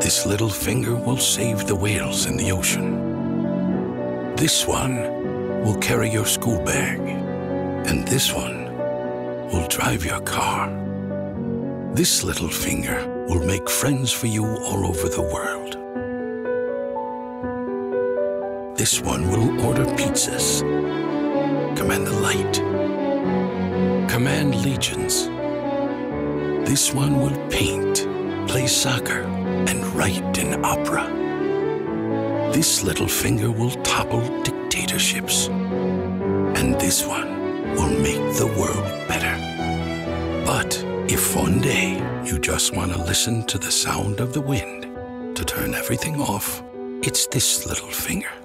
This little finger will save the whales in the ocean. This one will carry your school bag. And this one will drive your car. This little finger will make friends for you all over the world. This one will order pizzas, command the light, command legions. This one will paint, play soccer, and write an opera. This little finger will topple dictatorships. And this one will make the world better. But if one day you just want to listen to the sound of the wind to turn everything off, it's this little finger.